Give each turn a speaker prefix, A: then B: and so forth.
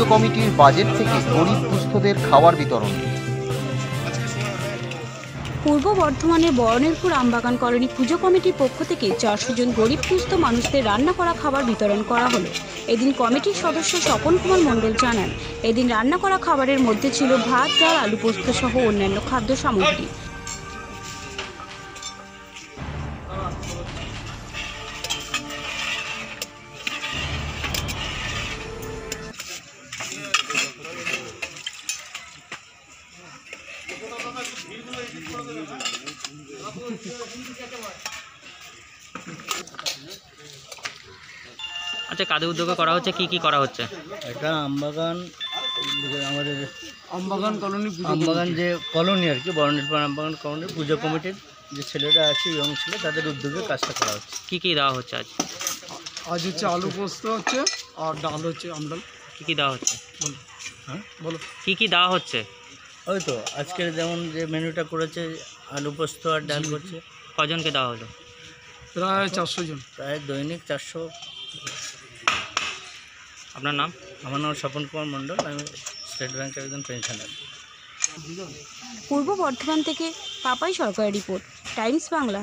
A: পুজো কমিটির বাজেট থেকে গরিব দুস্থদের খাবার বিতরণ।
B: পূর্ব বর্ধমানের বরণেরপুর আমবাগান কলোনি পুজো কমিটির পক্ষ থেকে চারশো জন গরিব সুস্থ মানুষদের রান্না করা খাবার বিতরণ করা হলো। এদিন কমিটির সদস্য স্বপন কুমার মণ্ডল জানান, এদিন রান্না করা খাবারের মধ্যে ছিল ভাত, ডাল, আলু পোস্ত সহ অন্যান্য খাদ্য সামগ্রী।
C: আচ্ছা কাদের উদ্যোগে করা হচ্ছে? কি কি করা হচ্ছে?
D: এটা আমবাগান আমাদের
E: আমবাগান কলোনি পুজো
D: আমবাগান যে কলোনি আর কি বরণেরপুর আমবাগান কলোনি পুজো কমিটির যে ছেলেরা আছে ইয়ং ছেলে তাদের উদ্যোগে কাজটা করা হচ্ছে।
C: কি কি দেওয়া হচ্ছে আজ?
E: আজ হচ্ছে আলু পোস্ত হচ্ছে আর ডাল হচ্ছে আমডাল।
C: কি কি দেওয়া হচ্ছে?
D: হ্যাঁ?
E: বলো
C: কি কি দেওয়া হচ্ছে?
D: ওই তো আজকের যেমন যে মেনুটা করেছে আলু পোস্ত আর ডাল করছে।
C: কজনকে দেওয়া হলো?
E: প্রায় চারশো জন।
D: প্রায় দৈনিক চারশো।
C: আপনার নাম?
D: আমার নাম স্বপন কুমার মণ্ডল আমি স্টেট ব্যাংকের একজন পেনশনার।
B: পূর্ব বর্ধমান থেকে পাপাই সরকারি রিপোর্ট টাইমস বাংলা।